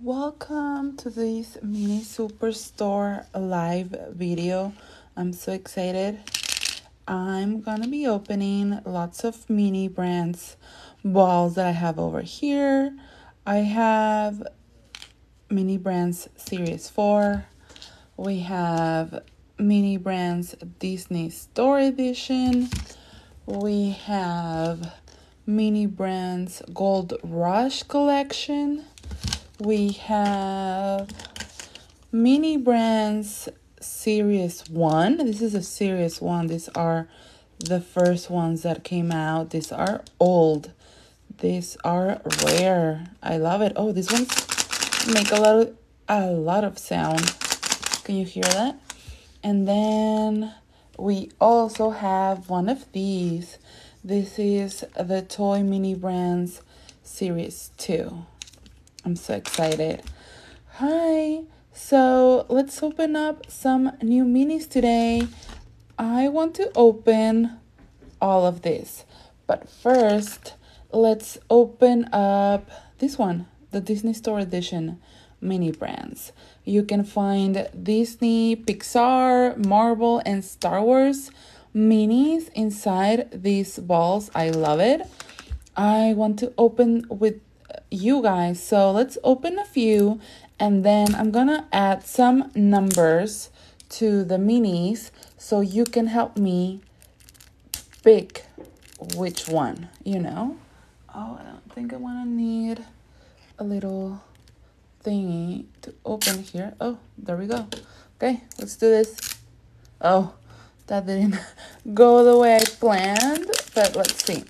Welcome to this mini superstore live video. I'm so excited. I'm gonna be opening lots of mini brands balls that I have over here. I have mini brands series 4. We have mini brands Disney Store Edition. We have mini brands Gold Rush collection we have mini brands series one. This is a series one. These are the first ones that came out. These are old. These are rare. I love it. Oh these ones make a lot of a lot of sound. Can you hear that? And then we also have one of these. This is the toy mini brands series 2 I'm so excited. Hi. So let's open up some new minis today. I want to open all of this. But first, let's open up this one, the Disney Store Edition mini brands. You can find Disney, Pixar, Marvel, and Star Wars minis inside these balls. I love it. I want to open with you guys. So let's open a few and then I'm gonna add some numbers to the minis so you can help me pick which one, you know? Oh, I don't think I wanna need a little thingy to open here. Oh, there we go. Okay, let's do this. Oh, that didn't go the way I planned, but let's see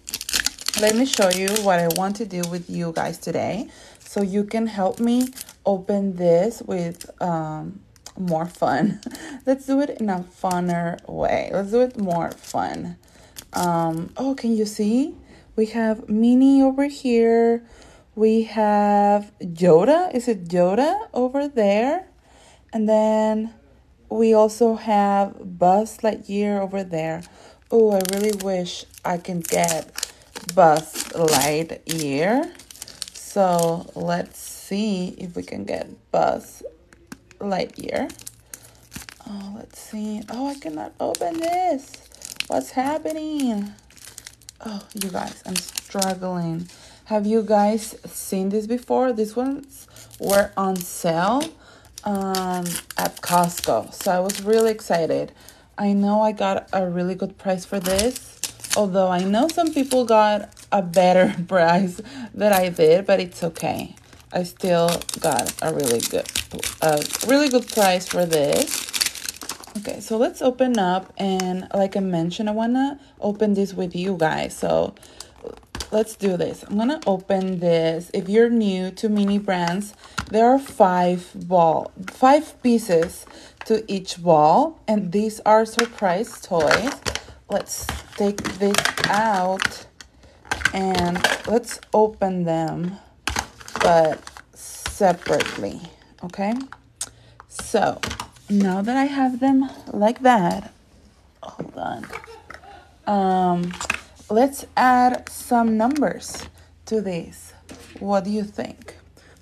let me show you what I want to do with you guys today so you can help me open this with um, more fun. Let's do it in a funner way. Let's do it more fun. Um, oh, can you see? We have Minnie over here. We have Yoda. Is it Yoda over there? And then we also have Buzz Lightyear over there. Oh, I really wish I can get Buzz Lightyear. So let's see if we can get Buzz Lightyear. Oh, let's see. Oh, I cannot open this. What's happening? Oh, you guys, I'm struggling. Have you guys seen this before? These ones were on sale um, at Costco. So I was really excited. I know I got a really good price for this although I know some people got a better price than I did, but it's okay. I still got a really good, a really good price for this. Okay, so let's open up and like I mentioned, I wanna open this with you guys. So let's do this. I'm gonna open this. If you're new to mini brands, there are five ball, five pieces to each ball, and these are surprise toys let's take this out and let's open them but separately okay? So now that I have them like that hold on. Um let's add some numbers to this what do you think?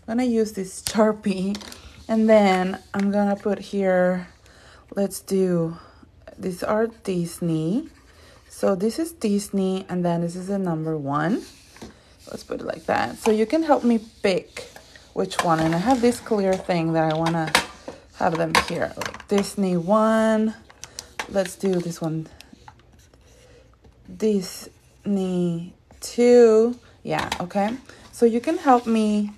I'm gonna use this sharpie and then I'm gonna put here let's do these are Disney so this is Disney, and then this is the number one. Let's put it like that. So you can help me pick which one. And I have this clear thing that I want to have them here. Like Disney one. Let's do this one. Disney two. Yeah, okay. So you can help me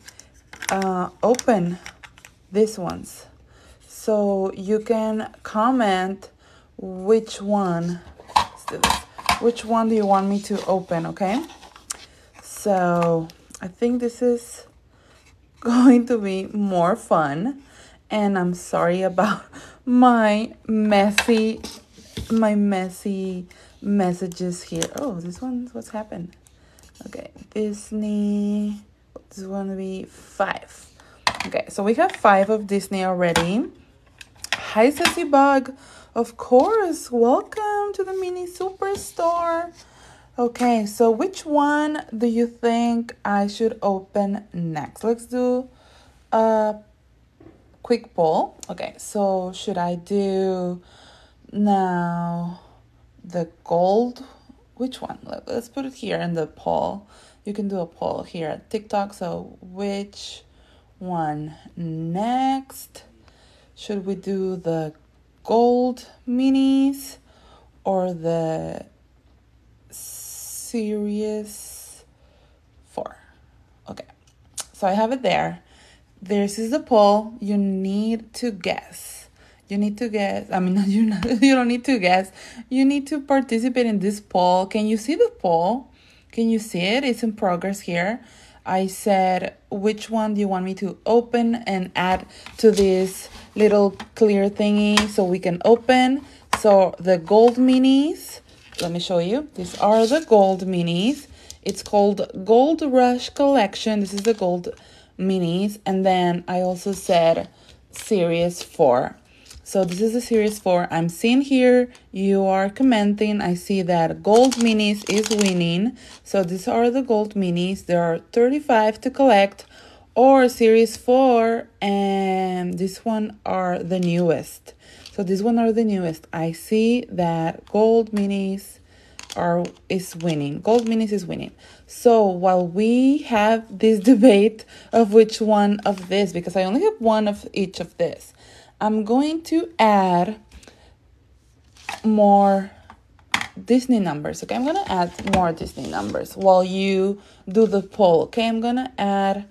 uh, open these ones. So you can comment which one. Let's do this which one do you want me to open, okay? So I think this is going to be more fun. And I'm sorry about my messy, my messy messages here. Oh, this one's what's happened. Okay, Disney, this is going to be five. Okay, so we have five of Disney already. Hi, Sassy Bug. Of course, welcome to the mini superstore. Okay, so which one do you think I should open next? Let's do a quick poll. Okay, so should I do now the gold? Which one? Let's put it here in the poll. You can do a poll here at TikTok. So, which one next? Should we do the gold minis or the series 4? Okay, so I have it there. This is the poll. You need to guess. You need to guess. I mean, you you don't need to guess. You need to participate in this poll. Can you see the poll? Can you see it? It's in progress here. I said, which one do you want me to open and add to this little clear thingy so we can open? So the gold minis, let me show you. These are the gold minis. It's called Gold Rush Collection. This is the gold minis. And then I also said Series 4. So this is the series 4. I'm seeing here you are commenting. I see that gold minis is winning. So these are the gold minis. There are 35 to collect or series 4 and this one are the newest. So this one are the newest. I see that gold minis are is winning. Gold minis is winning. So while we have this debate of which one of this because I only have one of each of this I'm going to add more Disney numbers. Okay, I'm gonna add more Disney numbers while you do the poll. Okay, I'm gonna add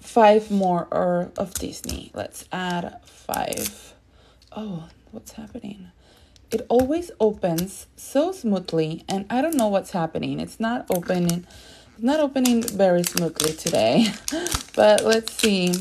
five more or of Disney. Let's add five. Oh, what's happening? It always opens so smoothly, and I don't know what's happening. It's not opening. Not opening very smoothly today. but let's see.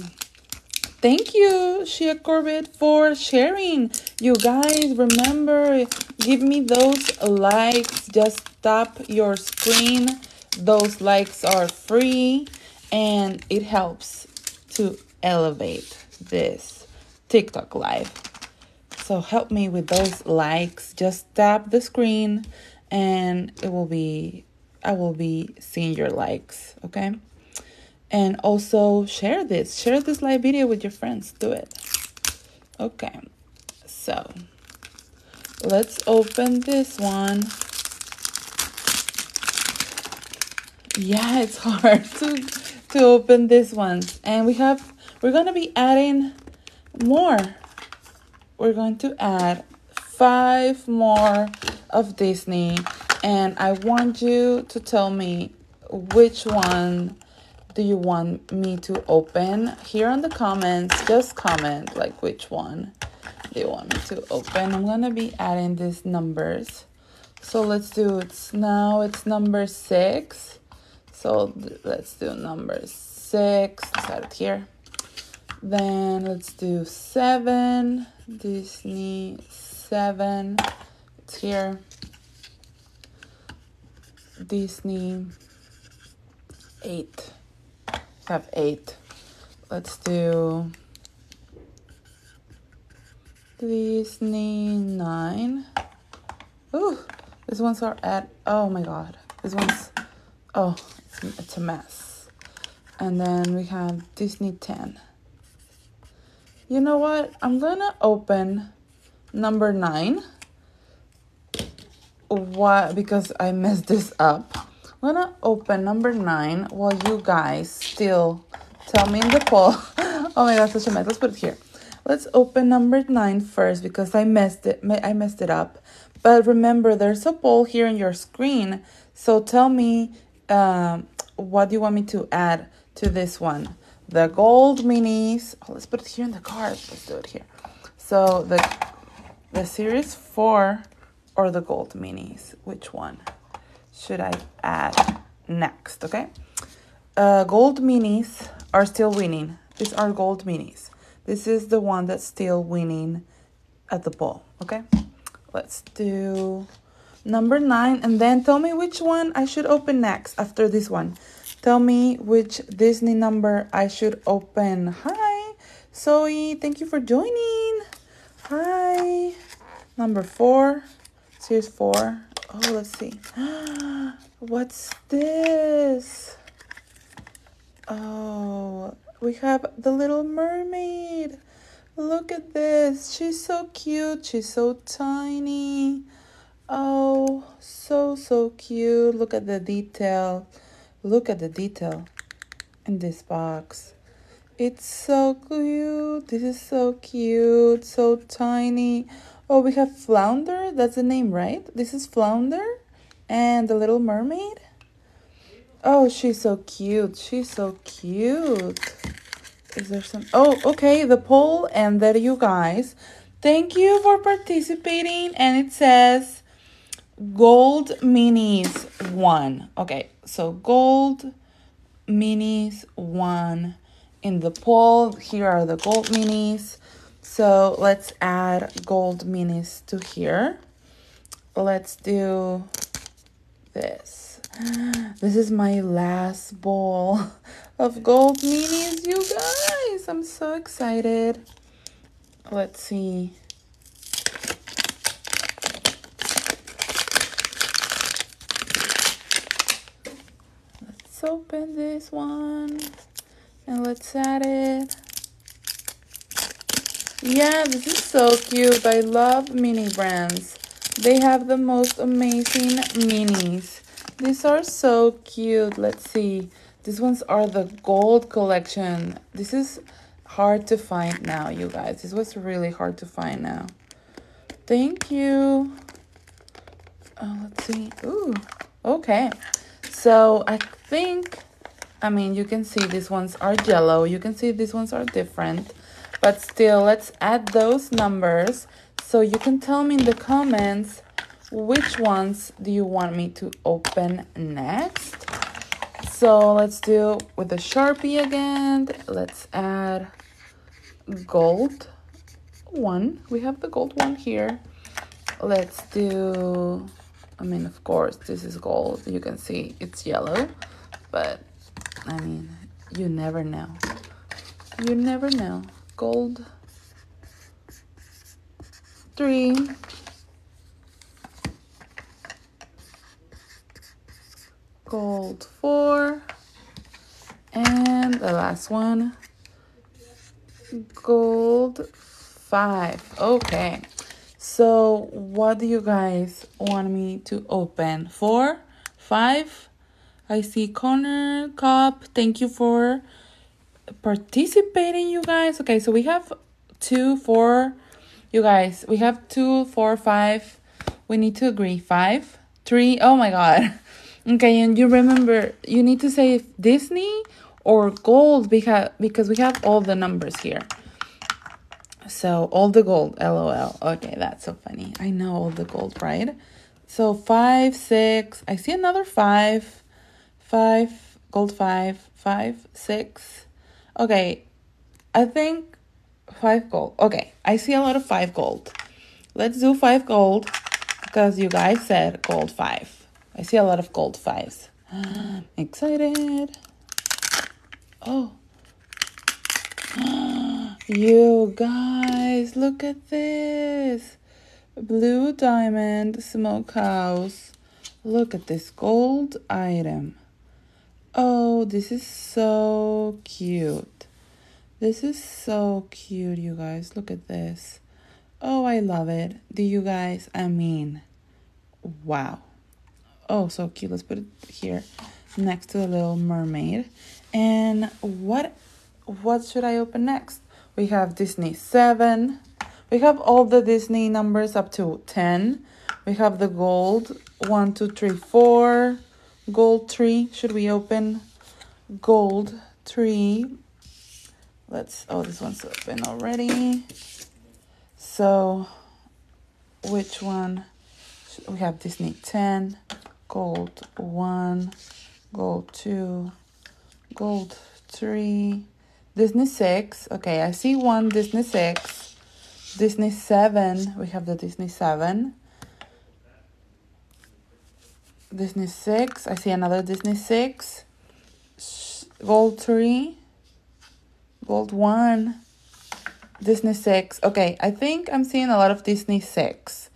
Thank you, Shia Corbett, for sharing. You guys, remember, give me those likes. Just tap your screen. Those likes are free and it helps to elevate this TikTok live. So help me with those likes. Just tap the screen and it will be I will be seeing your likes, okay? And also share this. Share this live video with your friends. Do it. Okay. So let's open this one. Yeah, it's hard to to open this one. And we have we're gonna be adding more. We're going to add five more of Disney. And I want you to tell me which one do you want me to open? Here in the comments, just comment like which one do you want me to open. I'm gonna be adding these numbers. So let's do it's now it's number six. So let's do number six. Let's add it here. Then let's do seven. Disney seven. It's here. Disney eight have eight. Let's do Disney nine. Ooh, these ones are at, oh my god. These ones, oh, it's, it's a mess. And then we have Disney 10. You know what? I'm gonna open number nine. Why? Because I messed this up. I'm gonna open number nine while you guys still tell me in the poll. oh my god, such a mess. Let's put it here. Let's open number nine first because I messed it. I messed it up. But remember, there's a poll here in your screen. So tell me, um, what do you want me to add to this one? The gold minis. Oh, let's put it here in the card. Let's do it here. So the the series four or the gold minis. Which one? should I add next? Okay. Uh, gold minis are still winning. These are gold minis. This is the one that's still winning at the ball. Okay. Let's do number nine and then tell me which one I should open next after this one. Tell me which Disney number I should open. Hi, Zoe. Thank you for joining. Hi. Number four. Series four. Oh, let's see. What's this? Oh, we have the little mermaid. Look at this. She's so cute. She's so tiny. Oh, so, so cute. Look at the detail. Look at the detail in this box. It's so cute. This is so cute. So tiny. Oh, we have Flounder. That's the name, right? This is Flounder and the Little Mermaid. Oh, she's so cute. She's so cute. Is there some? Oh, okay. The poll and ended, you guys. Thank you for participating. And it says gold minis one. Okay, so gold minis one in the poll. Here are the gold minis. So let's add gold minis to here. Let's do this. This is my last bowl of gold minis, you guys. I'm so excited. Let's see. Let's open this one and let's add it. Yeah, this is so cute. I love mini brands. They have the most amazing minis. These are so cute. Let's see. These ones are the gold collection. This is hard to find now, you guys. This was really hard to find now. Thank you. Oh, let's see. Ooh, okay. So I think, I mean, you can see these ones are yellow. You can see these ones are different. But still, let's add those numbers so you can tell me in the comments which ones do you want me to open next. So let's do with the Sharpie again. Let's add gold one. We have the gold one here. Let's do, I mean, of course, this is gold. You can see it's yellow, but I mean, you never know. You never know. Gold. Three. Gold four. And the last one. Gold five. Okay so what do you guys want me to open four five i see connor cup thank you for participating, you guys. Okay, so we have two, four, you guys. We have two, four, five. We need to agree. Five, three. Oh my god. Okay, and you remember you need to say Disney or gold because because we have all the numbers here. So all the gold, lol. Okay, that's so funny. I know all the gold, right? So five, six. I see another five, five, gold five, five, six, Okay, I think five gold. Okay, I see a lot of five gold. Let's do five gold because you guys said gold five. I see a lot of gold fives. excited. Oh. you guys, look at this. Blue diamond smokehouse. Look at this gold item. Oh, this is so cute. This is so cute, you guys. Look at this. Oh, I love it. Do you guys? I mean, wow. Oh, so cute. Let's put it here next to the little mermaid. And what what should I open next? We have Disney 7. We have all the Disney numbers up to 10. We have the gold 1, 2, 3, 4 gold tree. Should we open gold 3? Let's, oh, this one's open already. So, which one? We have Disney 10, gold 1, gold 2, gold 3, Disney 6. Okay, I see one Disney 6. Disney 7. We have the Disney 7. Disney 6. I see another Disney 6. Gold 3. Gold 1. Disney 6. Okay, I think I'm seeing a lot of Disney 6.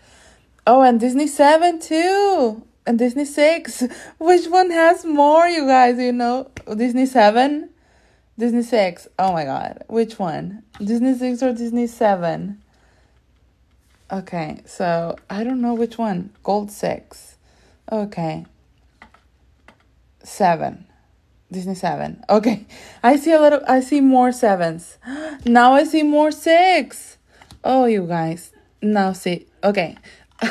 Oh, and Disney 7 too. And Disney 6. Which one has more, you guys? You know, Disney 7. Disney 6. Oh my god. Which one? Disney 6 or Disney 7? Okay, so I don't know which one. Gold 6. Okay. 7. Disney 7. Okay. I see a lot of I see more 7s. Now I see more 6. Oh, you guys. Now see. Okay.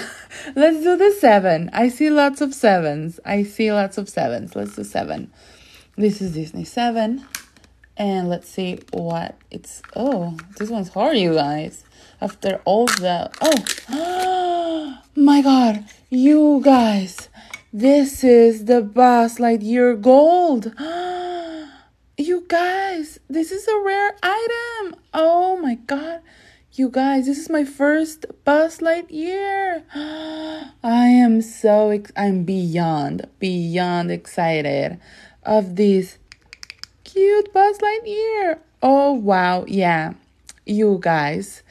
Let's do the 7. I see lots of 7s. I see lots of 7s. Let's do 7. This is Disney 7. And let's see what it's. Oh, this one's hard, you guys. After all the. Oh, my God. You guys. This is the Buzz Lightyear Gold. You guys, this is a rare item. Oh my God. You guys, this is my first Buzz Lightyear. I am so, I'm beyond, beyond excited of this cute Buzz Lightyear. Oh, wow. Yeah. You guys,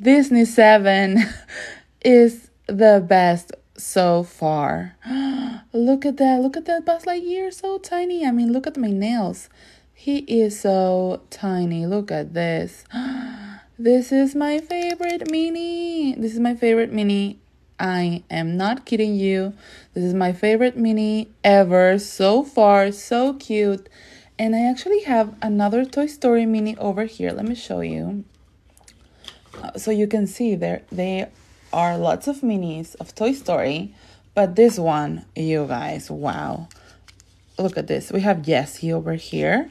Disney 7 is the best so far. look at that. Look at that Buzz Lightyear. So tiny. I mean, look at my nails. He is so tiny. Look at this. This is my favorite mini. This is my favorite mini. I am not kidding you. This is my favorite mini ever so far. So cute. And I actually have another Toy Story mini over here. Let me show you. Uh, so you can see there they are lots of minis of Toy Story, but this one, you guys, wow. Look at this. We have Jessie over here.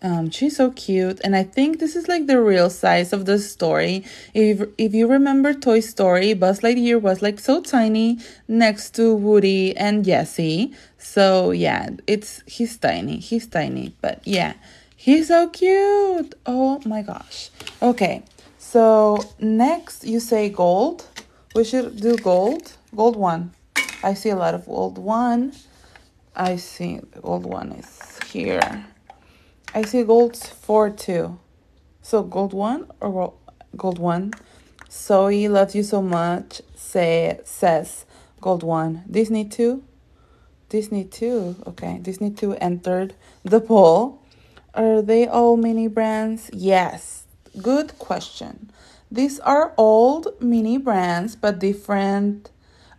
Um, she's so cute, and I think this is like the real size of the story. If if you remember Toy Story, Buzz Lightyear was like so tiny next to Woody and Jessie. So yeah, it's he's tiny, he's tiny, but yeah, he's so cute. Oh my gosh. Okay, so next you say gold. We should do gold. Gold one. I see a lot of gold one. I see the gold one is here. I see gold four too. So gold one or gold one. Zoe loves you so much. Say says gold one. Disney two. Disney two. Okay, Disney two entered the poll. Are they all mini brands? Yes. Good question. These are old mini brands, but different.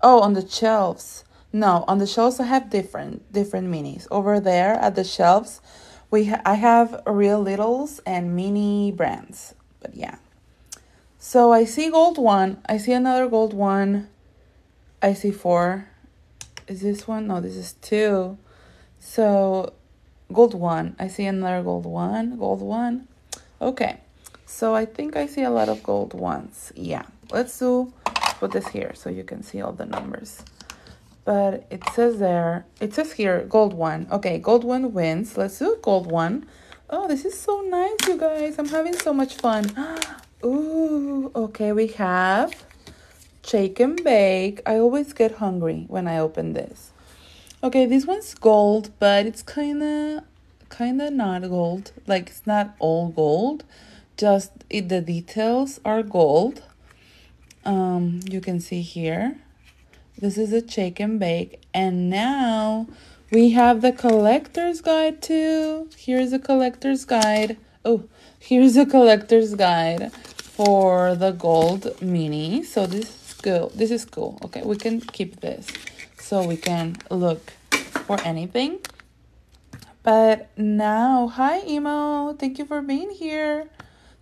Oh, on the shelves. No, on the shelves I have different different minis. Over there at the shelves, we ha- I have real littles and mini brands. But yeah. So I see gold one. I see another gold one. I see four. Is this one? No, this is two. So gold one. I see another gold one. Gold one. Okay. So I think I see a lot of gold ones. Yeah. Let's do put this here so you can see all the numbers. But it says there, it says here, gold one. Okay, gold one wins. Let's do gold one. Oh, this is so nice, you guys. I'm having so much fun. Ooh, okay, we have shake and bake. I always get hungry when I open this. Okay, this one's gold, but it's kind of kind of not gold. Like it's not all gold. Just it, the details are gold. Um, you can see here. This is a shake and bake. And now we have the collector's guide too. Here's a collector's guide. Oh, here's a collector's guide for the gold mini. So this is cool. This is cool. Okay, we can keep this so we can look for anything. But now, hi Emo. Thank you for being here.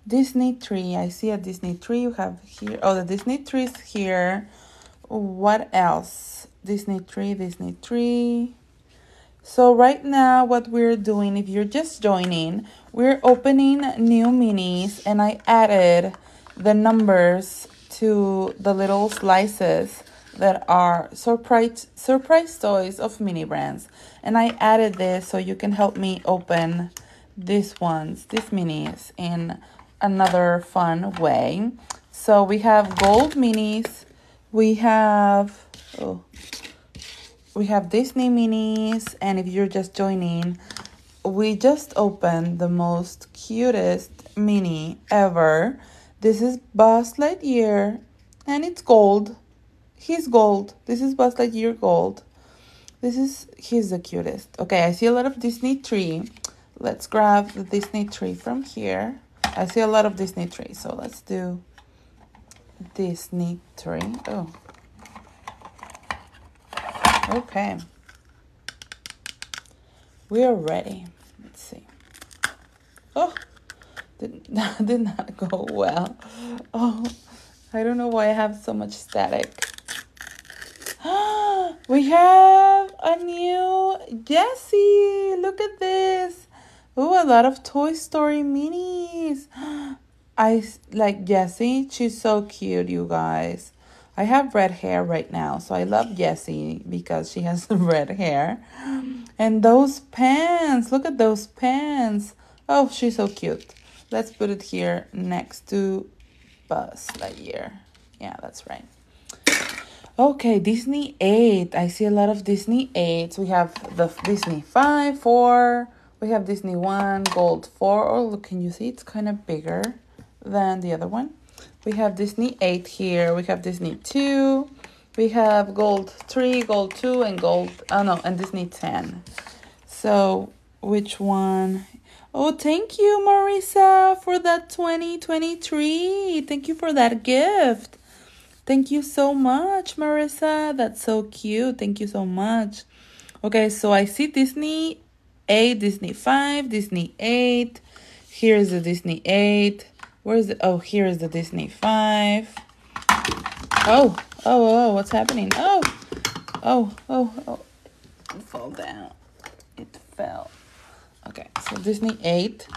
Disney tree. I see a Disney tree you have here. Oh, the Disney tree is here. What else? Disney tree, Disney tree. So right now what we're doing, if you're just joining, we're opening new minis and I added the numbers to the little slices that are surprise surprise toys of mini brands. And I added this so you can help me open these ones, these minis in another fun way. So we have gold minis, we have oh we have Disney minis and if you're just joining we just opened the most cutest mini ever. This is Buzz Lightyear and it's gold. He's gold. This is Buzz Lightyear gold. This is he's the cutest. Okay, I see a lot of Disney tree. let's grab the Disney tree from here. I see a lot of Disney trees, so let's do Disney tree. Oh. Okay. We are ready. Let's see. Oh, did, did not go well. Oh, I don't know why I have so much static. we have a new Jessie. Look at this. Oh, a lot of Toy Story minis. I like Jessie. She's so cute, you guys. I have red hair right now, so I love Jessie because she has red hair. And those pants, look at those pants. Oh, she's so cute. Let's put it here next to Buzz Lightyear. Yeah, that's right. Okay, Disney 8. I see a lot of Disney 8s. We have the Disney 5, 4. We have Disney 1, Gold 4. Oh, look, can you see? It's kind of bigger than the other one. We have Disney 8 here. We have Disney 2. We have Gold 3, Gold 2, and Gold, oh no, and Disney 10. So, which one? Oh, thank you, Marisa, for that 2023. Thank you for that gift. Thank you so much, Marissa. That's so cute. Thank you so much. Okay, so I see Disney 8, Disney 5, Disney 8. Here's the Disney 8. Where's the oh here is the Disney 5. Oh, oh, oh, what's happening? Oh, oh, oh, oh. It fell down. It fell. Okay, so Disney 8.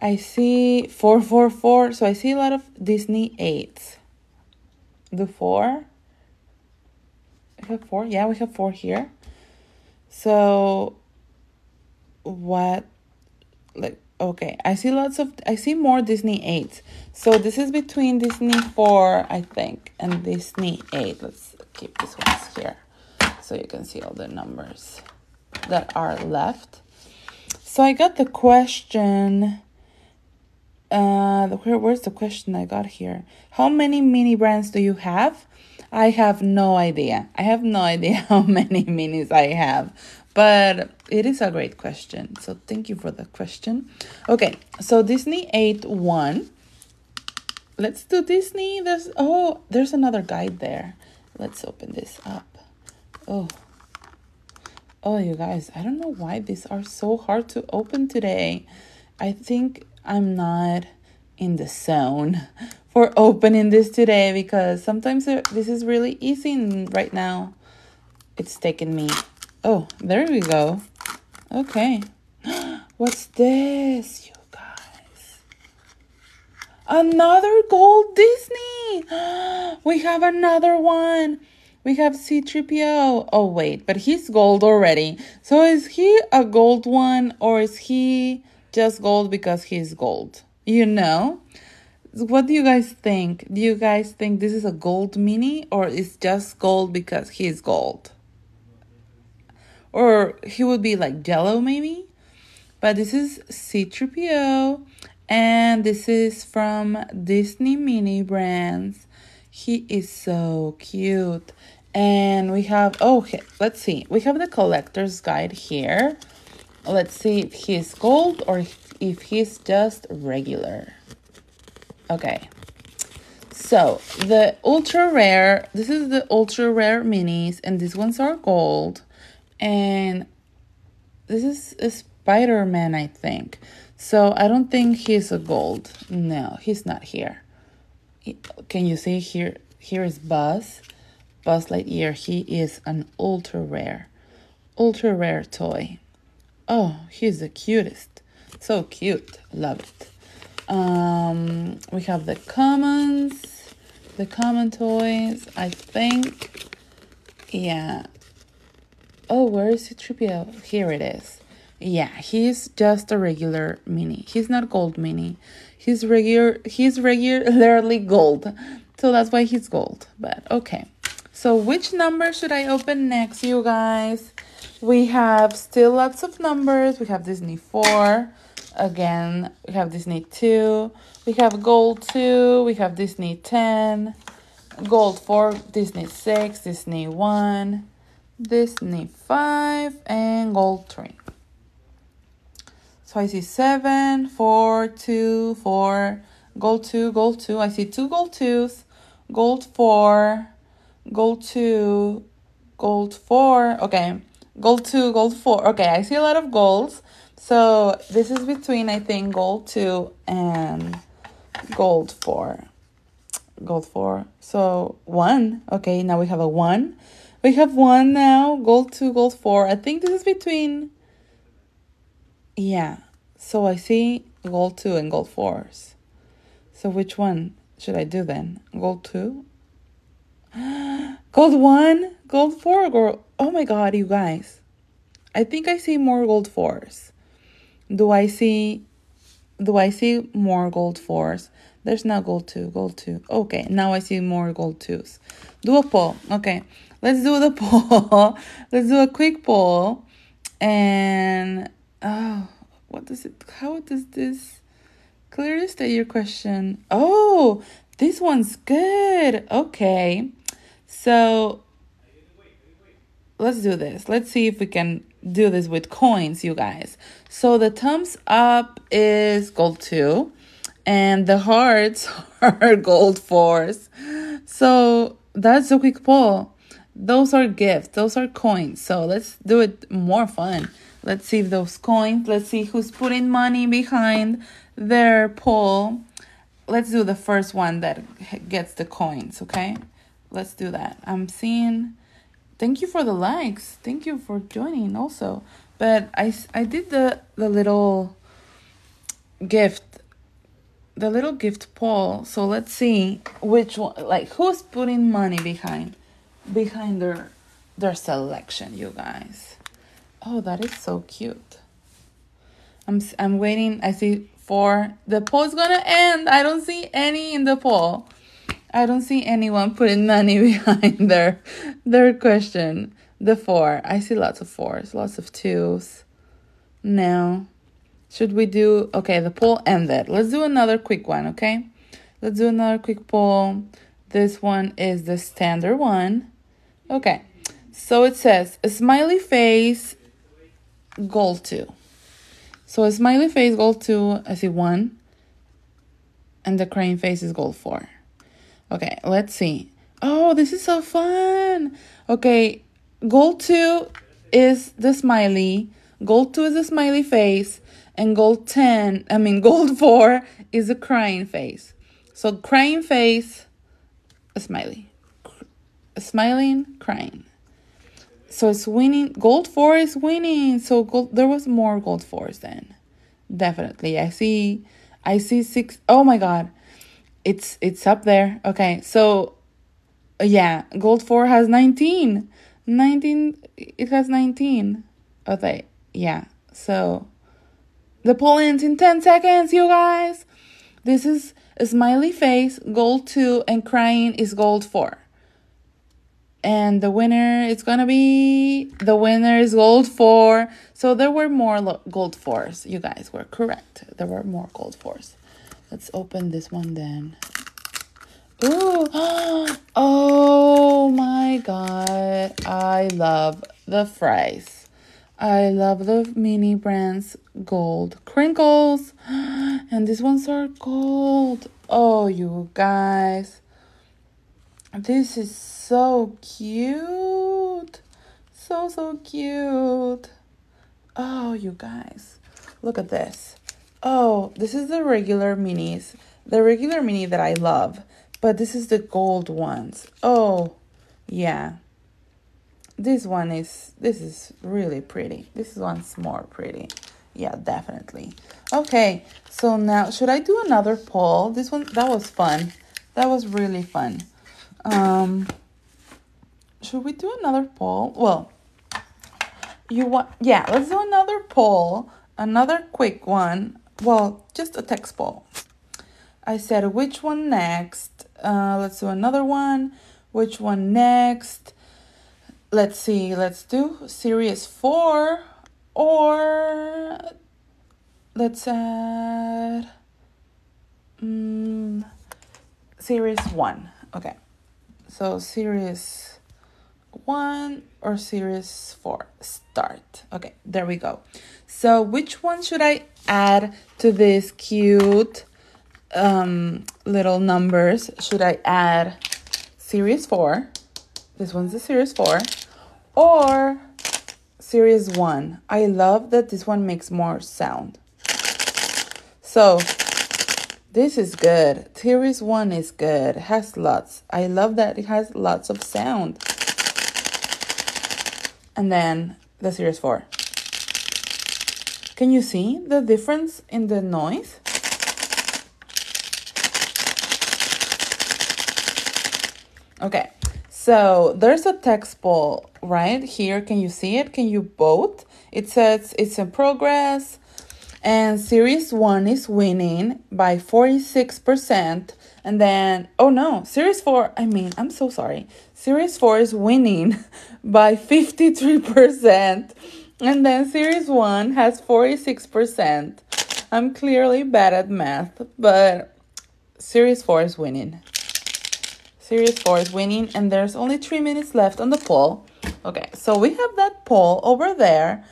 I see 444. So I see a lot of Disney 8s. The 4. We have 4. Yeah, we have 4 here. So what like okay i see lots of i see more disney 8 so this is between disney 4 i think and disney 8 let's keep this one here so you can see all the numbers that are left. So i got the question uh where, where's the question i got here? How many mini brands do you have? I have no idea. I have no idea how many minis i have but it is a great question. So thank you for the question. Okay, so Disney 8 1. Let's do Disney. There's oh, there's another guide there. Let's open this up. Oh. Oh, you guys, I don't know why these are so hard to open today. I think I'm not in the zone for opening this today because sometimes this is really easy right now it's taking me Oh, there we go. Okay. What's this, you guys? Another gold Disney. We have another one. We have C3PO. Oh, wait, but he's gold already. So is he a gold one or is he just gold because he's gold? You know? What do you guys think? Do you guys think this is a gold mini or is just gold because he's gold? Or he would be like Jello maybe. But this is C3PO and this is from Disney Mini Brands. He is so cute. And we have, oh, okay, let's see. We have the collector's guide here. Let's see if he's gold or if he's just regular. Okay. So the ultra rare, this is the ultra rare minis, and these ones are gold and this is a Spider-Man, I think. So I don't think he's a gold. No, he's not here. Can you see here? Here is Buzz. Buzz Lightyear. He is an ultra rare, ultra rare toy. Oh, he's the cutest. So cute. Love it. Um, we have the commons, the common toys. I think, yeah, Oh, where is C3PO? Here it is. Yeah, he's just a regular mini. He's not gold mini. He's regular he's regularly gold. So that's why he's gold. But okay. So which number should I open next, you guys? We have still lots of numbers. We have Disney 4. Again, we have Disney 2. We have Gold 2. We have Disney 10. Gold 4, Disney 6, Disney 1. Disney 5 and Gold 3. So So I see seven, four, two, four, gold two, gold two. I see two gold twos, gold four, gold two, gold four. Okay, gold two, gold four. Okay, I see a lot of golds. So this is between, I think, gold two and gold four. Gold four. So one. Okay, now we have a one. We have one now. Gold two, gold four. I think this is between. Yeah. So I see gold two and gold fours. So which one should I do then? Gold two? Gold one? Gold four? Gold. Oh my god, you guys. I think I see more gold fours. Do I see do I see more gold fours? There's now gold two, gold two. Okay, now I see more gold twos. Do a poll. Okay, let's do the poll. let's do a quick poll. And oh, what does it? How does this? Clearly state your question. Oh, this one's good. Okay, so let's do this. Let's see if we can do this with coins, you guys. So the thumbs up is gold two, and the hearts are gold fours. So that's a quick poll. Those are gifts, those are coins. So let's do it more fun. Let's see if those coins, let's see who's putting money behind their poll. Let's do the first one that gets the coins, okay? Let's do that. I'm seeing thank you for the likes. Thank you for joining also. But I, I did the, the little gift, the little gift poll. So let's see which one, like who's putting money behind, behind their, their selection, you guys. Oh, that is so cute. I'm, I'm waiting. I see four. The poll's gonna end. I don't see any in the poll. I don't see anyone putting money behind their their question. The four. I see lots of fours, lots of twos. No. Should we do okay, the poll ended. Let's do another quick one, okay? Let's do another quick poll. This one is the standard one. Okay. So it says a smiley face gold two. So a smiley face gold two, I see one. And the crane face is gold four. Okay, let's see. Oh, this is so fun. Okay, gold 2 is the smiley, gold 2 is the smiley face, and gold 10, I mean, gold 4 is a crying face. So, crying face, a smiley. Smiling, crying. So it's winning. Gold 4 is winning. So gold, there was more gold 4s then. Definitely. I see I see six. Oh my god it's it's up there. Okay, so yeah, gold 4 has 19. 19 it has 19. Okay, yeah. So the poll ends in 10 seconds, you guys. This is a smiley face, gold 2 and crying is gold 4. And the winner is to be the winner is gold 4. So there were more gold 4s. You guys were correct. There were more gold 4s. Let's open this one then. Ooh, oh my god. I love the fries. I love the mini brands gold crinkles. And these ones are gold. Oh, you guys. This is so cute. So, so cute. Oh, you guys. Look at this. Oh, this is the regular minis. The regular mini that I love. But this is the gold ones. Oh, yeah. This one is, this is really pretty. This one's more pretty. Yeah, definitely. Okay, so now, should I do another poll? This one, that was fun. That was really fun. Um, should we do another poll? Well, you want, yeah, let's do another poll. Another quick one well, just a text poll. I said, which one next? Uh, let's do another one. Which one next? Let's see, let's do series four or let's add um, series one. Okay, so series 1 or series 4? Start. Okay, there we go. So which one should I add to this cute um, little numbers? Should I add series 4? This one's the series 4. Or series 1. I love that this one makes more sound. So this is good. Series 1 is good. Has lots. I love that it has lots of sound. And then the Series 4. Can you see the difference in the noise? Okay, so there's a text ball right here. Can you see it? Can you vote? It says it's in progress and series 1 is winning by 46% and then oh no series 4 i mean i'm so sorry. Series 4 is winning by 53% and then series 1 has 46% i'm clearly bad at math but series 4 is winning. Series 4 is winning and there's only 3 minutes left on the poll. Okay so we have that poll over there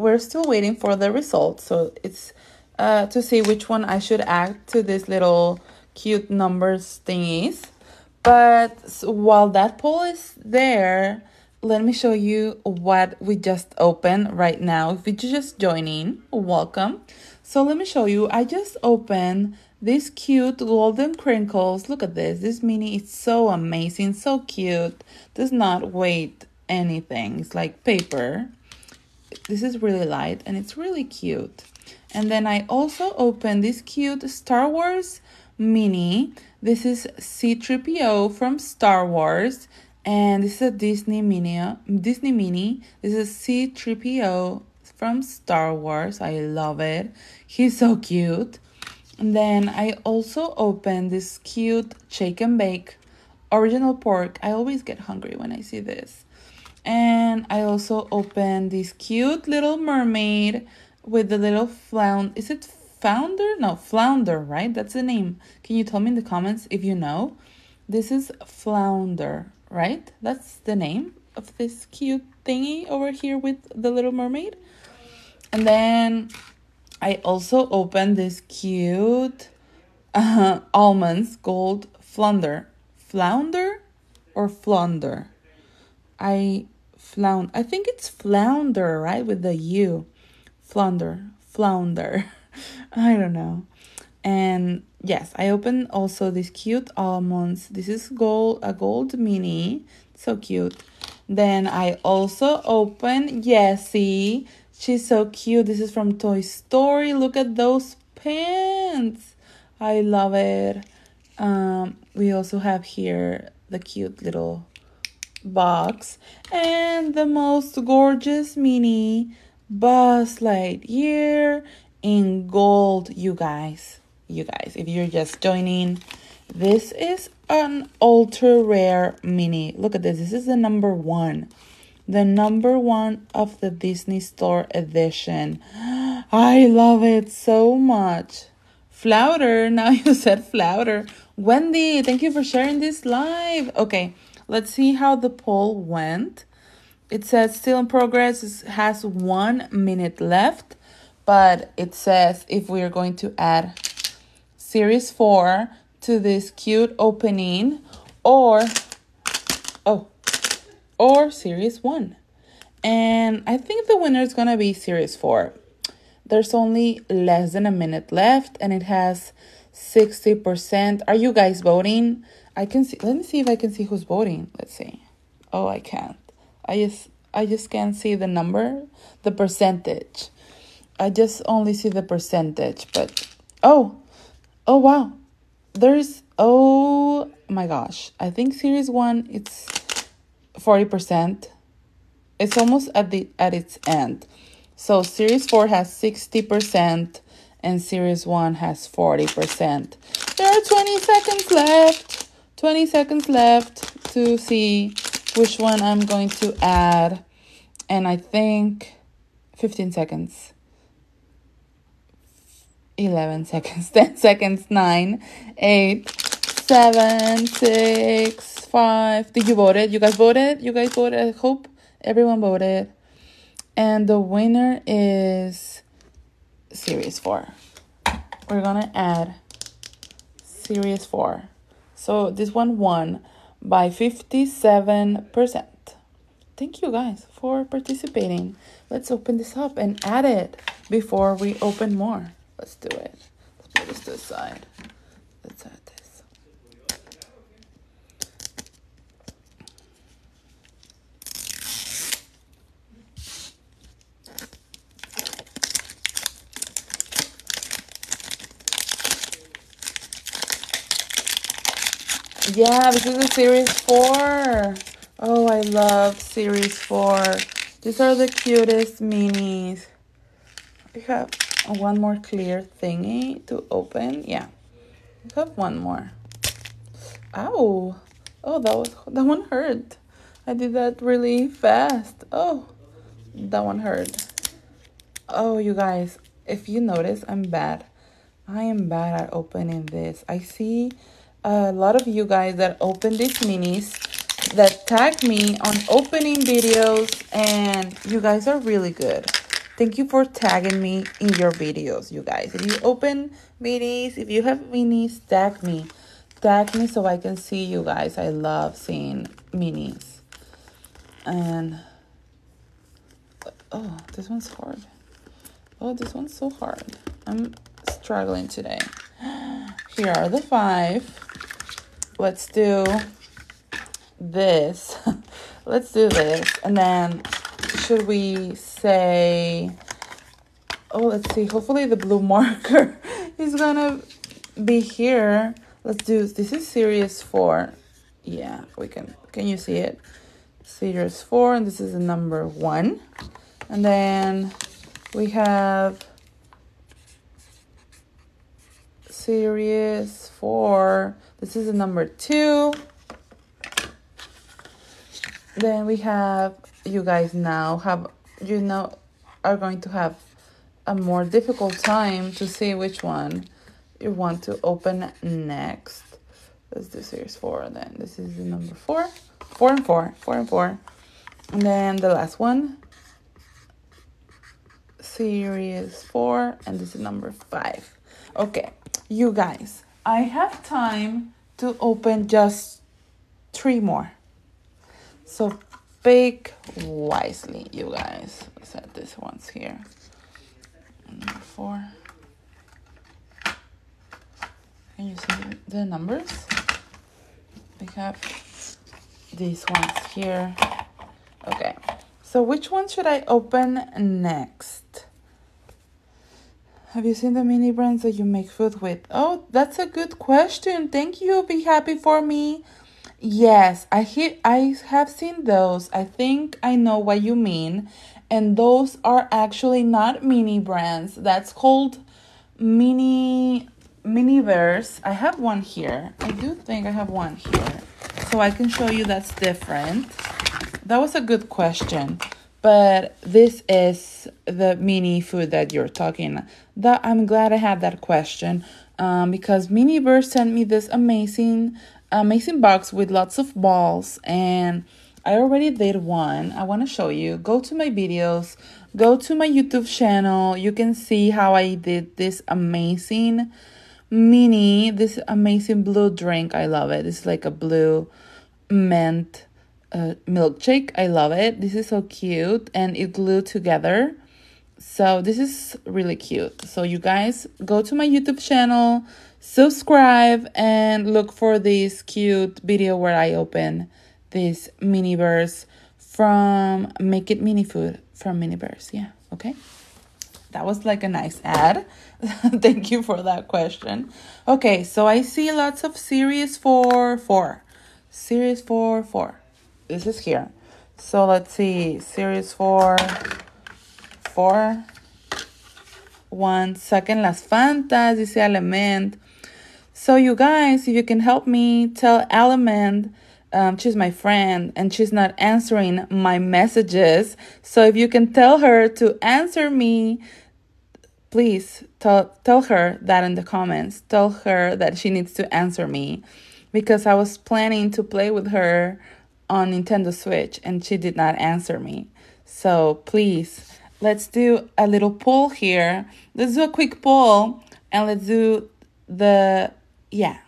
we're still waiting for the results. So it's uh, to see which one I should add to this little cute numbers thingies. But while that poll is there, let me show you what we just opened right now. If you just joining, welcome. So let me show you. I just opened these cute golden crinkles. Look at this. This mini is so amazing, so cute. Does not weigh anything. It's like paper this is really light and it's really cute. And then I also opened this cute Star Wars mini. This is C3PO from Star Wars and this is a Disney mini. Disney mini. This is C3PO from Star Wars. I love it. He's so cute. And then I also opened this cute shake and bake original pork. I always get hungry when I see this. And I also opened this cute little mermaid with the little flounder. Is it founder? No, flounder, right? That's the name. Can you tell me in the comments if you know? This is flounder, right? That's the name of this cute thingy over here with the little mermaid. And then I also opened this cute uh, almonds gold flounder. Flounder or flounder? I flound I think it's flounder, right? With the U. Flounder. Flounder. I don't know. And yes, I opened also these cute almonds. This is gold a gold mini. So cute. Then I also opened Jessie. She's so cute. This is from Toy Story. Look at those pants. I love it. Um, we also have here the cute little box and the most gorgeous mini Buzz Lightyear in gold, you guys. You guys, if you're just joining, this is an ultra rare mini. Look at this. This is the number one. The number one of the Disney Store edition. I love it so much. Flounder. Now you said flounder. Wendy, thank you for sharing this live. Okay. Let's see how the poll went. It says still in progress, it has one minute left, but it says if we are going to add series four to this cute opening or, oh, or series one. And I think the winner is going to be series four. There's only less than a minute left and it has 60%. Are you guys voting? I can see. Let me see if I can see who's voting. Let's see. Oh, I can't. I just I just can't see the number, the percentage. I just only see the percentage. But oh, oh wow, there's oh my gosh. I think series one it's forty percent. It's almost at the at its end. So series four has sixty percent and series one has forty percent. There are twenty seconds left. 20 seconds left to see which one I'm going to add. And I think 15 seconds. 11 seconds, 10 seconds, 9, 8, seven, six, five. Did you vote it? You guys voted? You guys voted? I hope everyone voted. And the winner is Series 4. We're gonna add Series 4. So this one won by 57%. Thank you guys for participating. Let's open this up and add it before we open more. Let's do it. Let's put this to the side. Let's add this. Yeah, this is a series four. Oh, I love series four. These are the cutest minis. We have one more clear thingy to open. Yeah, we have one more. Ow! Oh, that was that one hurt. I did that really fast. Oh, that one hurt. Oh, you guys, if you notice, I'm bad. I am bad at opening this. I see a lot of you guys that open these minis that tag me on opening videos and you guys are really good. Thank you for tagging me in your videos, you guys. If you open minis, if you have minis, tag me. Tag me so I can see you guys. I love seeing minis. And oh, this one's hard. Oh, this one's so hard. I'm struggling today. Here are the five. Let's do this. Let's do this. And then should we say oh let's see. Hopefully the blue marker is gonna be here. Let's do this is series four. Yeah we can can you see it? Series four and this is the number one. And then we have series four this is the number two then we have you guys now have you know are going to have a more difficult time to see which one you want to open next. Let's do series four then. This is the number four. Four and four. Four and four. And then the last one. Series four. And this is number five. Okay. You guys, I have time to open just three more. So pick wisely, you guys. Add this one's here. Number four. Can you see the numbers? We have these ones here. Okay, so which one should I open next? Have you seen the mini brands that you make food with? Oh, that's a good question. Thank you. Be happy for me. Yes, I hear I have seen those. I think I know what you mean. And those are actually not mini brands. That's called mini miniverse. I have one here. I do think I have one here. So I can show you that's different. That was a good question. But this is the mini food that you're talking. That I'm glad I had that question. Um, because Miniverse sent me this amazing amazing box with lots of balls and I already did one. I want to show you. Go to my videos, go to my YouTube channel. You can see how I did this amazing mini, this amazing blue drink. I love it. It's like a blue mint uh, milkshake. I love it. This is so cute and it glued together. So this is really cute. So you guys go to my YouTube channel, subscribe and look for this cute video where I open this Miniverse from Make It Mini Food from Miniverse. Yeah, okay. That was like a nice ad. Thank you for that question. Okay, so I see lots of series 4 4. Series 4 4. This is here. So let's see. Series 4 4 one second las fantas dice element so, you guys, if you can help me tell Element, um, she's my friend and she's not answering my messages. So, if you can tell her to answer me, please tell, tell her that in the comments. Tell her that she needs to answer me. because I was planning to play with her on Nintendo Switch and she did not answer me. So please, let's do a little poll here. Let's do a quick poll and let's do the, yeah.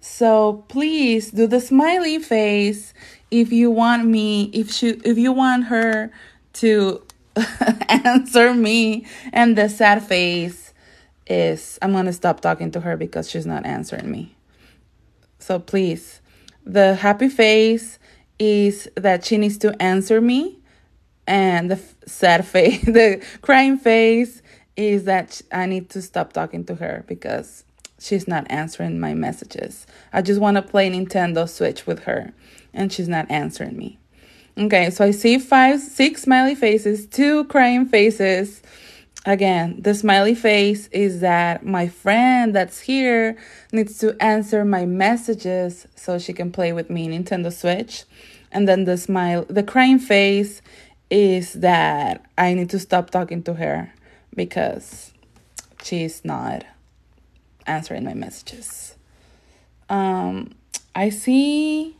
So please do the smiley face if you want me, if she, if you want her to answer me and the sad face is I'm going to stop talking to her because she's not answering me. So please, the happy face is that she needs to answer me and the sad face, the crying face is that I need to stop talking to her because she's not answering my messages. I just want to play Nintendo Switch with her and she's not answering me. Okay, so I see five, six smiley faces, two crying faces. Again, the smiley face is that my friend that's here needs to answer my messages so she can play with me Nintendo Switch. And then the smile, the crying face is that I need to stop talking to her because she's not answering my messages. Um, I see.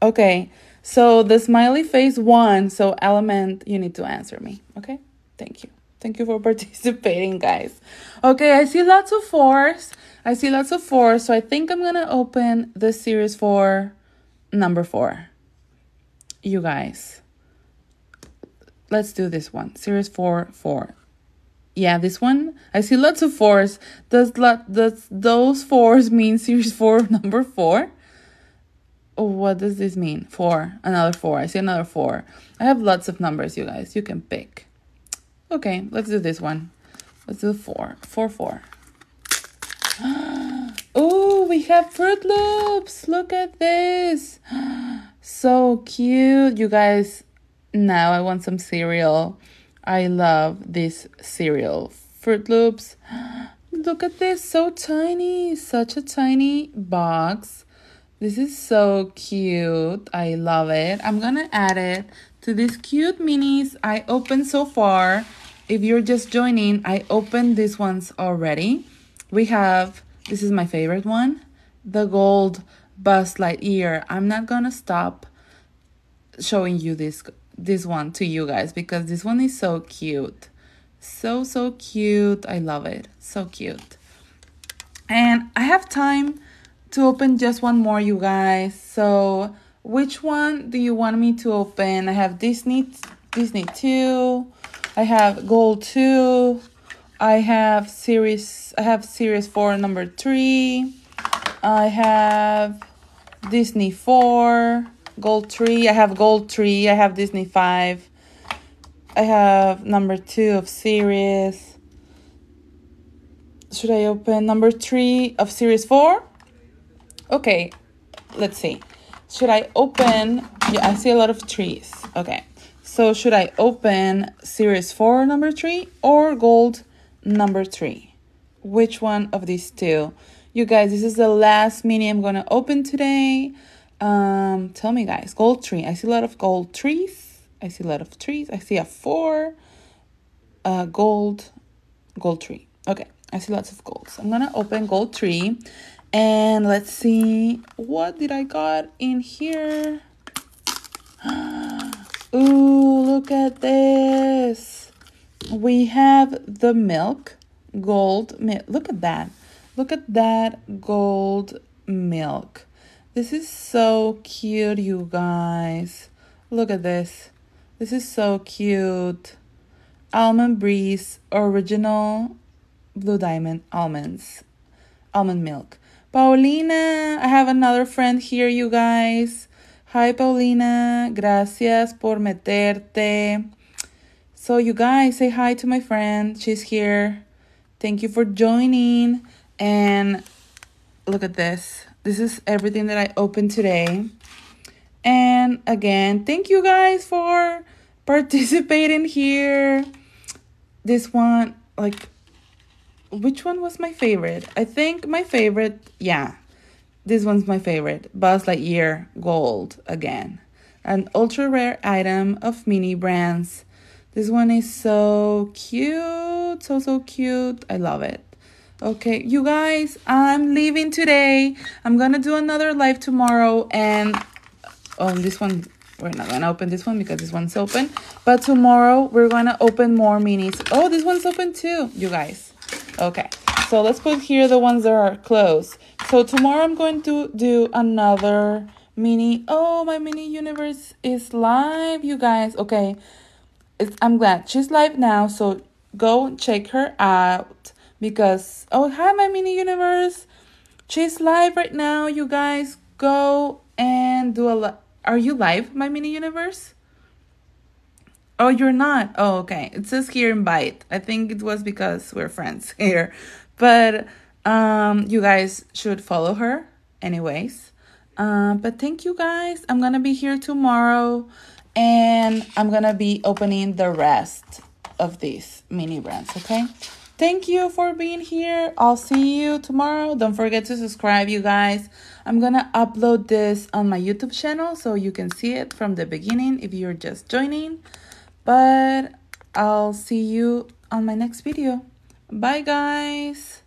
Okay, so the smiley face one, So element, you need to answer me. Okay, thank you. Thank you for participating, guys. Okay, I see lots of fours. I see lots of fours. So I think I'm gonna open the series for number four. You guys let's do this one. Series 4, 4. Yeah, this one. I see lots of fours. Does, lot, does those fours mean series 4, number 4? Oh, what does this mean? 4. Another 4. I see another 4. I have lots of numbers, you guys. You can pick. Okay, let's do this one. Let's do 4. 4, 4. Oh, we have Froot Loops. Look at this. So cute. You guys, now I want some cereal. I love this cereal. Froot Loops. Look at this, so tiny. Such a tiny box. This is so cute. I love it. I'm gonna add it to these cute minis I opened so far. If you're just joining, I opened these ones already. We have, this is my favorite one, the gold Buzz Lightyear. I'm not gonna stop showing you this this one to you guys because this one is so cute. So, so cute. I love it. So cute. And I have time to open just one more, you guys. So, which one do you want me to open? I have Disney, Disney 2. I have Gold 2. I have series I have series 4 number 3. I have Disney 4 gold three. I have gold three. I have Disney 5. I have number 2 of series. Should I open number 3 of series 4? Okay, let's see. Should I open? Yeah, I see a lot of trees. Okay. So should I open series 4 number 3 or gold number 3? Which one of these two? You guys, this is the last mini I'm going to open today. Um, tell me, guys, gold tree. I see a lot of gold trees. I see a lot of trees. I see a four, uh, gold, gold tree. Okay, I see lots of golds. I'm gonna open gold tree, and let's see what did I got in here. Ooh, look at this. We have the milk, gold milk. Look at that. Look at that gold milk. This is so cute, you guys. Look at this. This is so cute. Almond Breeze Original Blue Diamond Almonds. Almond milk. Paulina, I have another friend here, you guys. Hi, Paulina. Gracias por meterte. So, you guys, say hi to my friend. She's here. Thank you for joining. And look at this. This is everything that I opened today. And again, thank you guys for participating here. This one, like, which one was my favorite? I think my favorite, yeah, this one's my favorite. Buzz Lightyear Gold again. An ultra rare item of mini brands. This one is so cute, so, so cute. I love it. Okay, you guys, I'm leaving today. I'm gonna do another live tomorrow, and oh, this one we're not gonna open this one because this one's open. But tomorrow we're gonna open more minis. Oh, this one's open too, you guys. Okay, so let's put here the ones that are closed. So tomorrow I'm going to do another mini. Oh, my mini universe is live, you guys. Okay, it's, I'm glad she's live now. So go check her out because oh hi my mini universe she's live right now you guys go and do a li- are you live my mini universe oh you're not oh okay it says here invite i think it was because we're friends here but um you guys should follow her anyways um but thank you guys i'm gonna be here tomorrow and i'm gonna be opening the rest of these mini brands okay Thank you for being here. I'll see you tomorrow. Don't forget to subscribe, you guys. I'm gonna upload this on my YouTube channel so you can see it from the beginning if you're just joining. But I'll see you on my next video. Bye, guys.